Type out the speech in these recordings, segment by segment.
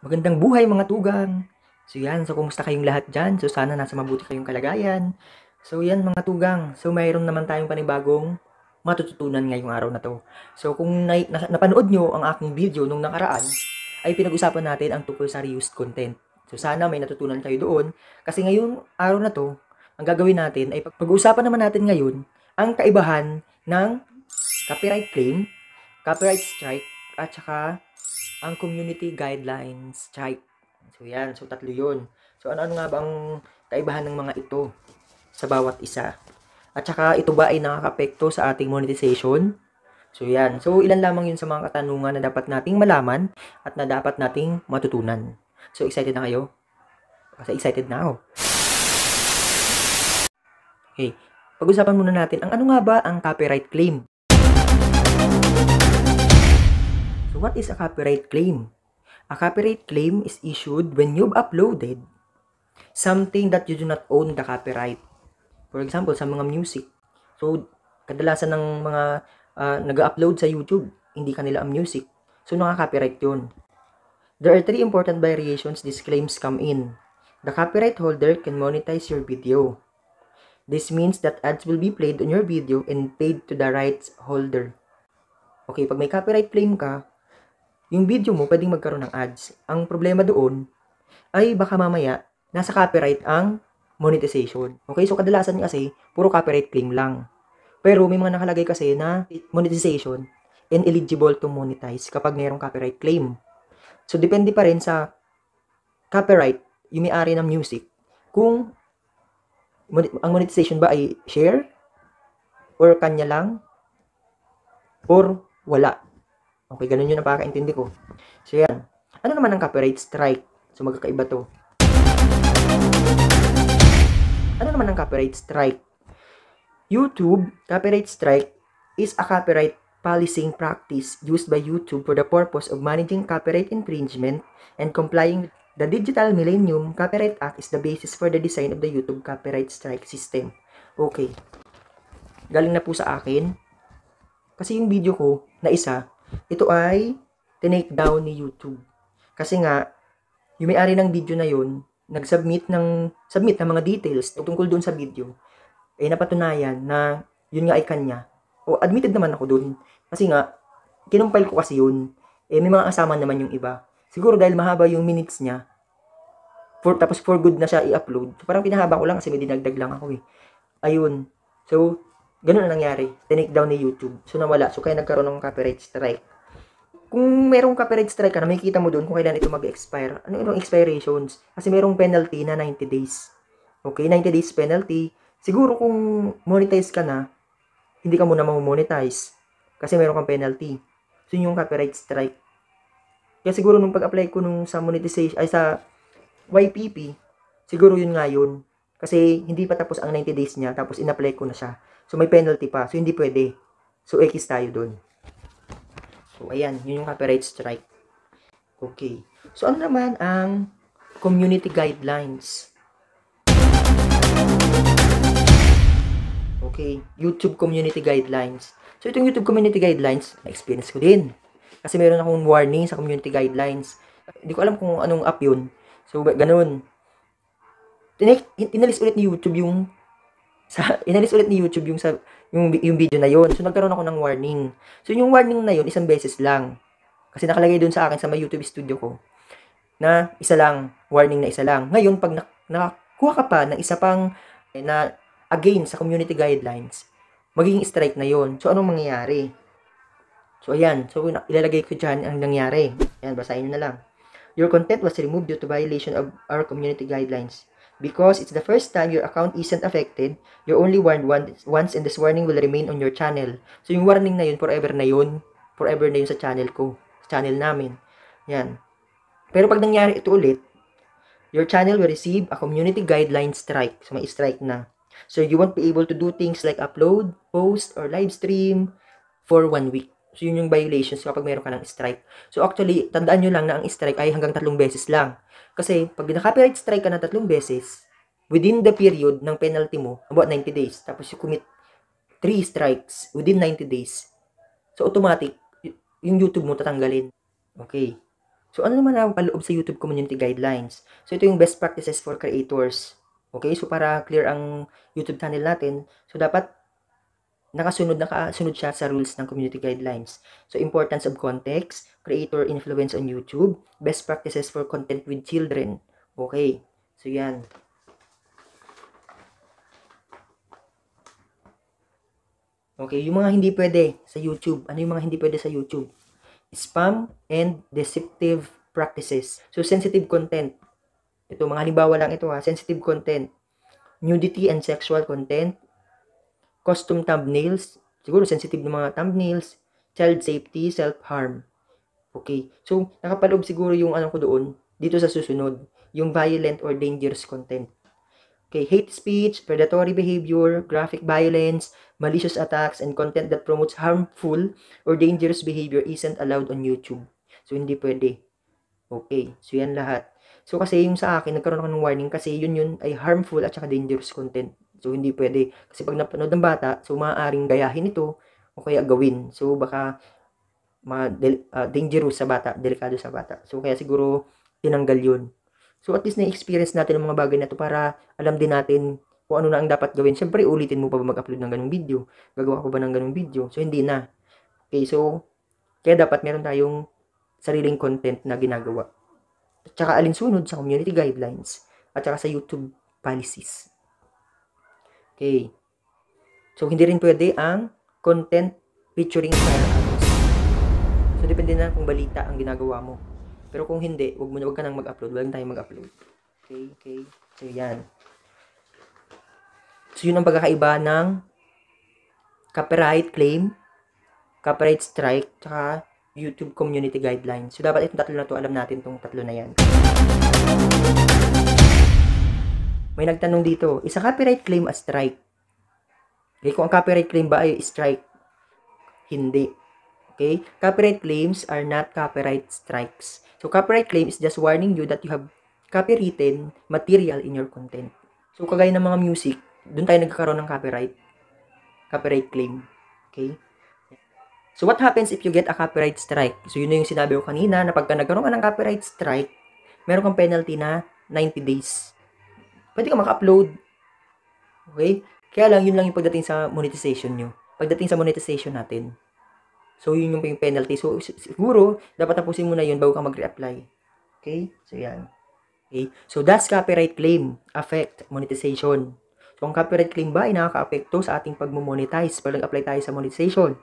Magandang buhay mga tugang! So yan, so kumusta kayong lahat dyan? So sana nasa mabuti kayong kalagayan. So yan mga tugang, so mayroon naman tayong panibagong matututunan ngayong araw na to. So kung na, na, napanood nyo ang aking video nung nakaraan, ay pinag-usapan natin ang tungkol sa reused content. So sana may natutunan kayo doon. Kasi ngayong araw na to, ang gagawin natin ay pag-uusapan naman natin ngayon ang kaibahan ng copyright claim, copyright strike, at saka ang community guidelines strike. So yan, so tatlo yun. So ano-ano nga ba ang kaibahan ng mga ito sa bawat isa? At saka ito ba ay nakakapekto sa ating monetization? So yan, so ilan lamang yun sa mga katanungan na dapat nating malaman at na dapat nating matutunan. So excited na kayo? Kasi excited na ako. Okay, pag-usapan muna natin ang ano nga ba ang copyright claim. What is a copyright claim? A copyright claim is issued when you've uploaded something that you do not own the copyright. For example, sa mga music. So, kadalasan ng mga uh, nag-upload sa YouTube, hindi kanila ang music. So, naka-copyright yun. There are three important variations these claims come in. The copyright holder can monetize your video. This means that ads will be played on your video and paid to the rights holder. Okay, pag may copyright claim ka, yung video mo pwedeng magkaroon ng ads. Ang problema doon ay baka mamaya nasa copyright ang monetization. Okay, so kadalasan kasi puro copyright claim lang. Pero may mga nakalagay kasi na monetization and eligible to monetize kapag mayroong copyright claim. So depende pa rin sa copyright, yung may-ari ng music, kung ang monetization ba ay share or kanya lang or wala. Okay, ganun yun ang pakaintindi ko. So, yan. Ano naman ang copyright strike? So, magkakaiba to. Ano naman ang copyright strike? YouTube, copyright strike is a copyright policing practice used by YouTube for the purpose of managing copyright infringement and complying The Digital Millennium Copyright Act is the basis for the design of the YouTube copyright strike system. Okay. Galing na po sa akin. Kasi yung video ko na isa, ito ay tinake down ni YouTube. Kasi nga, yung may-ari ng video na yun, nag-submit ng, submit ng mga details tungkol doon sa video, eh napatunayan na yun nga ay kanya. O admitted naman ako doon. Kasi nga, kinumpile ko kasi yun. Eh may mga kasama naman yung iba. Siguro dahil mahaba yung minutes niya, for, tapos for good na siya i-upload. So, parang pinahaba ko lang kasi may dinagdag lang ako eh. Ayun. So, Ganun ang nangyari. Tinake down ni YouTube. So, nawala. So, kaya nagkaroon ng copyright strike. Kung merong copyright strike ka na, makikita mo doon kung kailan ito mag-expire. Ano yung expirations? Kasi merong penalty na 90 days. Okay, 90 days penalty. Siguro kung monetize ka na, hindi ka muna monetize Kasi meron kang penalty. So, yun yung copyright strike. Kaya siguro nung pag-apply ko nung sa monetization, ay sa YPP, siguro yun nga yun. Kasi hindi pa tapos ang 90 days niya, tapos in-apply ko na siya. So, may penalty pa. So, hindi pwede. So, X tayo dun. So, ayan. Yun yung copyright strike. Okay. So, ano naman ang community guidelines? Okay. YouTube community guidelines. So, itong YouTube community guidelines, na-experience ko din. Kasi meron akong warning sa community guidelines. Hindi ko alam kung anong app yun. So, ganun. Inalis ulit ni YouTube yung sa inalis ulit ni YouTube yung sa yung yung video na yon. So nagkaroon ako ng warning. So yung warning na yon isang beses lang. Kasi nakalagay doon sa akin sa may YouTube studio ko na isa lang, warning na isa lang. Ngayon pag nakakuha ka pa ng isa pang eh, na again sa community guidelines, magiging strike na yon. So anong mangyayari? So ayan, so ilalagay ko diyan ang nangyari. Ayan, basahin niyo na lang. Your content was removed due to violation of our community guidelines. Because it's the first time your account isn't affected, you're only warned once and this warning will remain on your channel. So yung warning na yun, forever na yun. Forever na yun sa channel ko. Sa channel namin. Yan. Pero pag nangyari ito ulit, your channel will receive a community guideline strike. So may strike na. So you won't be able to do things like upload, post, or live stream for one week. So yun yung violations kapag meron ka ng strike. So actually, tandaan nyo lang na ang strike ay hanggang tatlong beses lang. Kasi pag na-copyright strike ka na tatlong beses, within the period ng penalty mo, about 90 days, tapos you commit 3 strikes within 90 days, so automatic, yung YouTube mo tatanggalin. Okay. So, ano naman ang paloob sa YouTube Community Guidelines? So, ito yung best practices for creators. Okay? So, para clear ang YouTube channel natin, so dapat nakasunod, nakasunod siya sa rules ng community guidelines. So, importance of context, creator influence on YouTube, best practices for content with children. Okay. So, yan. Okay, yung mga hindi pwede sa YouTube. Ano yung mga hindi pwede sa YouTube? Spam and deceptive practices. So, sensitive content. Ito, mga halimbawa lang ito ha. Sensitive content. Nudity and sexual content. Custom thumbnails. Siguro sensitive ng mga thumbnails. Child safety, self-harm. Okay. So, nakapaloob siguro yung ano ko doon. Dito sa susunod. Yung violent or dangerous content. Okay, hate speech, predatory behavior, graphic violence, malicious attacks, and content that promotes harmful or dangerous behavior isn't allowed on YouTube. So, hindi pwede. Okay, so yan lahat. So, kasi yung sa akin, nagkaroon ako ng warning kasi yun yun ay harmful at saka dangerous content. So, hindi pwede. Kasi pag napanood ng bata, so maaaring gayahin ito o kaya gawin. So, baka ma uh, dangerous sa bata, delikado sa bata. So, kaya siguro tinanggal yun. So at least na-experience natin ang mga bagay na to para alam din natin kung ano na ang dapat gawin. Siyempre, ulitin mo pa ba mag-upload ng ganung video? Gagawa ko ba ng ganung video? So, hindi na. Okay, so, kaya dapat meron tayong sariling content na ginagawa. At saka alinsunod sa community guidelines at saka sa YouTube policies. Okay. So, hindi rin pwede ang content featuring firearms. So, depende na kung balita ang ginagawa mo. Pero kung hindi, wag mo na wag ka nang mag-upload, wag tayong mag-upload. Okay, okay. So yan. So yun ang pagkakaiba ng copyright claim, copyright strike, tsaka YouTube community guidelines. So dapat itong tatlo na to, alam natin itong tatlo na yan. May nagtanong dito, isa copyright claim a strike? Okay, kung ang copyright claim ba ay strike? Hindi. Okay? Copyright claims are not copyright strikes. So, copyright claim is just warning you that you have copywritten material in your content. So, kagaya ng mga music, doon tayo nagkakaroon ng copyright. Copyright claim. Okay? So, what happens if you get a copyright strike? So, yun na yung sinabi ko kanina, na pagka nagkaroon ka ng copyright strike, meron kang penalty na 90 days. Pwede ka maka-upload. Okay? Kaya lang, yun lang yung pagdating sa monetization nyo. Pagdating sa monetization natin, So, yun yung penalty. So, siguro, dapat tapusin mo na yun bago ka mag-reapply. Okay? So, yan. Okay? So, does copyright claim affect monetization? So, ang copyright claim ba ay nakaka-apekto sa ating pag-monetize pag nag-apply tayo sa monetization?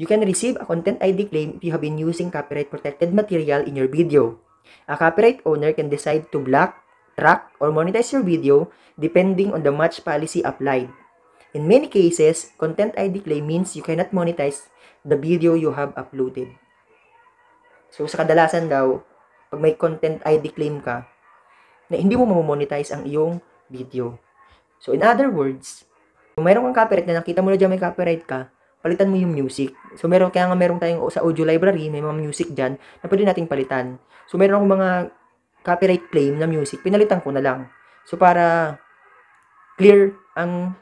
You can receive a content ID claim if you have been using copyright protected material in your video. A copyright owner can decide to block, track, or monetize your video depending on the match policy applied. In many cases, content ID claim means you cannot monetize the video you have uploaded. So, sa kadalasan daw, pag may content ID claim ka, na hindi mo mamonetize ang iyong video. So, in other words, kung mayroon kang copyright na nakita mo na dyan may copyright ka, palitan mo yung music. So, meron, kaya nga meron tayong sa audio library, may mga music dyan na pwede nating palitan. So, meron akong mga copyright claim na music, pinalitan ko na lang. So, para clear ang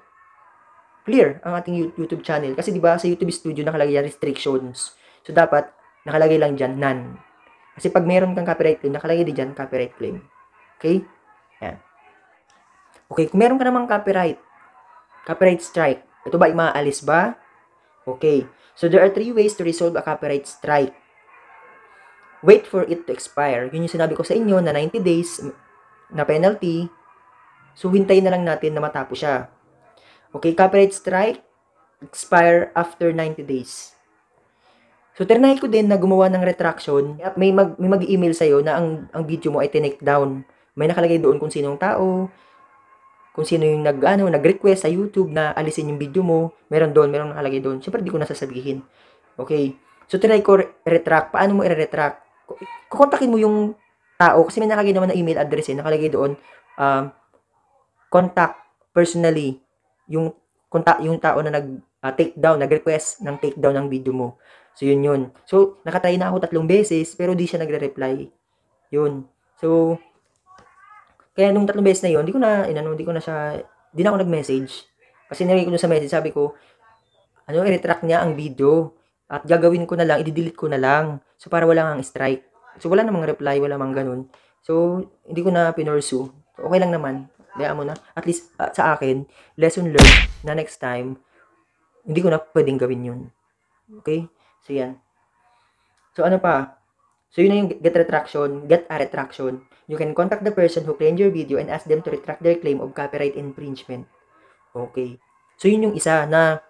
clear ang ating YouTube channel. Kasi 'di ba sa YouTube Studio nakalagay yan restrictions. So dapat nakalagay lang diyan none. Kasi pag meron kang copyright claim, nakalagay din diyan copyright claim. Okay? Yan. Okay, kung meron ka namang copyright, copyright strike, ito ba imaalis ba? Okay. So there are three ways to resolve a copyright strike. Wait for it to expire. Yun yung sinabi ko sa inyo na 90 days na penalty. So hintayin na lang natin na matapos siya. Okay, copyright strike, expire after 90 days. So, trinay ko din na gumawa ng retraction. May mag, may mag-email sa'yo na ang, ang video mo ay tinake down. May nakalagay doon kung sinong tao, kung sino yung nag, ano, nag-request sa YouTube na alisin yung video mo. Meron doon, meron nakalagay doon. Siyempre, di ko nasasabihin. Okay. So, trinay ko retract. Paano mo i-retract? Kukontakin mo yung tao kasi may nakalagay naman na email address eh. Nakalagay doon, um, contact personally yung konta yung tao na nag uh, take down, nag-request ng take down ng video mo. So yun yun. So nakatry na ako tatlong beses pero di siya nagre-reply. Yun. So kaya nung tatlong beses na yun, di ko na inano, di ko na siya di na ako nag-message. Kasi nilagay ko sa message, sabi ko, ano, i-retract niya ang video. At gagawin ko na lang, i-delete ko na lang. So, para wala ang strike. So, wala namang reply, wala mang ganun. So, hindi ko na pinursue. So, okay lang naman. Kaya mo na. At least, ah, sa akin, lesson learned na next time, hindi ko na pwedeng gawin yun. Okay? So, yan. So, ano pa? So, yun na yung get retraction, get a retraction. You can contact the person who claimed your video and ask them to retract their claim of copyright infringement. Okay. So, yun yung isa na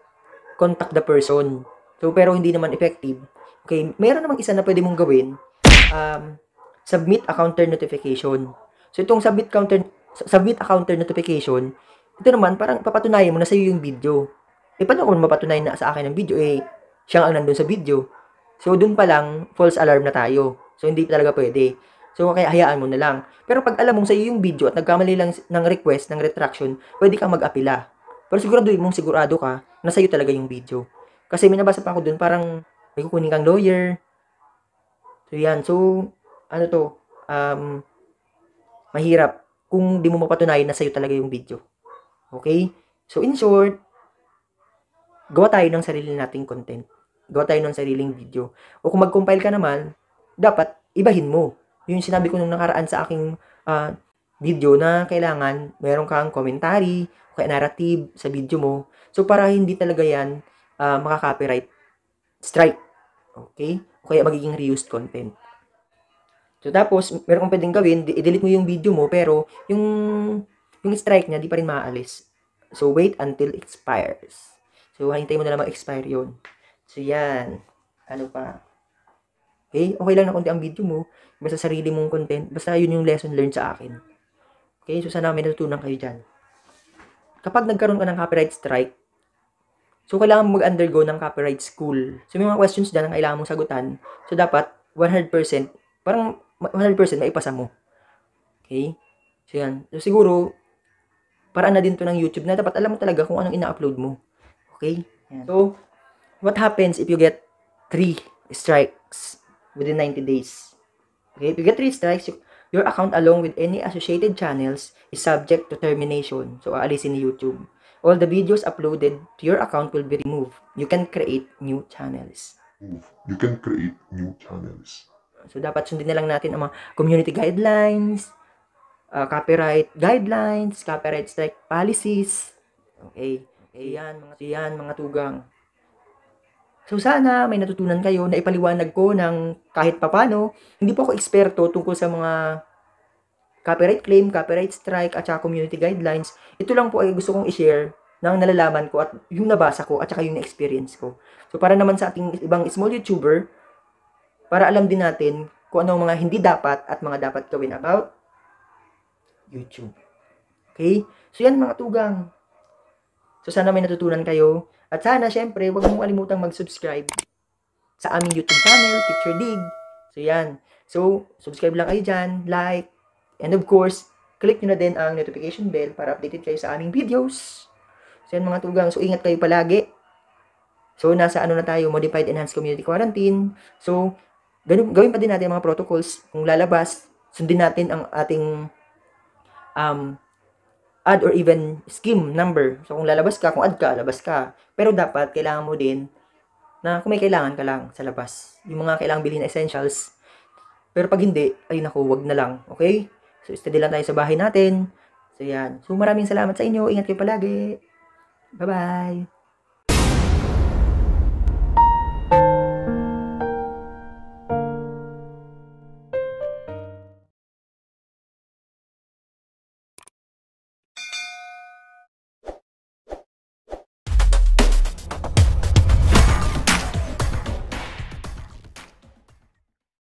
contact the person. So, pero hindi naman effective. Okay, meron namang isa na pwede mong gawin. Um, submit a counter notification. So, itong submit counter submit a counter notification, ito naman, parang papatunayan mo na sa'yo yung video. Eh, paano kung mapatunayan na sa akin ang video? Eh, siya ang nandun sa video. So, dun pa lang, false alarm na tayo. So, hindi talaga pwede. So, kaya hayaan mo na lang. Pero pag alam mong sa'yo yung video at nagkamali lang ng request, ng retraction, pwede kang mag-apila. Pero siguraduhin mong sigurado ka na sa'yo talaga yung video. Kasi may nabasa pa ako dun, parang may kukunin kang lawyer. So, yan. So, ano to, um, mahirap kung di mo mapatunayan na sa'yo talaga yung video. Okay? So, in short, gawa tayo ng sarili nating content. Gawa tayo ng sariling video. O kung mag-compile ka naman, dapat ibahin mo. Yung sinabi ko nung nakaraan sa aking uh, video na kailangan meron kang commentary, kaya narrative sa video mo. So, para hindi talaga yan uh, makaka-copyright strike. Okay? O kaya magiging reused content. So, tapos, meron kang pwedeng gawin, i-delete mo yung video mo, pero yung, yung strike niya, di pa rin maaalis. So, wait until expires. So, hintay mo na lang mag-expire yun. So, yan. Ano pa? Okay? Okay lang na konti ang video mo. Basta sarili mong content. Basta yun yung lesson learned sa akin. Okay? So, sana may natutunan kayo dyan. Kapag nagkaroon ka ng copyright strike, so, kailangan mo mag-undergo ng copyright school. So, may mga questions dyan na kailangan mong sagutan. So, dapat 100%, parang 100% maipasa mo. Okay? So, yan. So, siguro, paraan na din to ng YouTube na dapat alam mo talaga kung anong ina-upload mo. Okay? Yan. So, what happens if you get 3 strikes within 90 days? Okay? If you get 3 strikes, you, your account along with any associated channels is subject to termination. So, aalisin ni YouTube. All the videos uploaded to your account will be removed. You can create new channels. You can create new channels. So, dapat sundin na lang natin ang mga community guidelines, uh, copyright guidelines, copyright strike policies. Okay. Okay, yan, mga, yan, mga tugang. So, sana may natutunan kayo na ipaliwanag ko ng kahit papano. Hindi po ako eksperto tungkol sa mga copyright claim, copyright strike, at saka community guidelines. Ito lang po ay gusto kong i-share ng nalalaman ko at yung nabasa ko at saka yung experience ko. So, para naman sa ating ibang small YouTuber, para alam din natin kung anong mga hindi dapat at mga dapat gawin about YouTube. Okay? So yan mga tugang. So sana may natutunan kayo. At sana syempre, huwag mong kalimutang mag-subscribe sa aming YouTube channel, Teacher Dig. So yan. So, subscribe lang kayo dyan, like, and of course, click nyo na din ang notification bell para updated kayo sa aming videos. So yan mga tugang. So ingat kayo palagi. So nasa ano na tayo, Modified Enhanced Community Quarantine. So, ganun, gawin pa din natin mga protocols. Kung lalabas, sundin natin ang ating um, add or even scheme number. So, kung lalabas ka, kung add ka, labas ka. Pero dapat, kailangan mo din na kung may kailangan ka lang sa labas. Yung mga kailangan bilhin na essentials. Pero pag hindi, ay naku, wag na lang. Okay? So, steady lang tayo sa bahay natin. So, yan. So, maraming salamat sa inyo. Ingat kayo palagi. Bye-bye.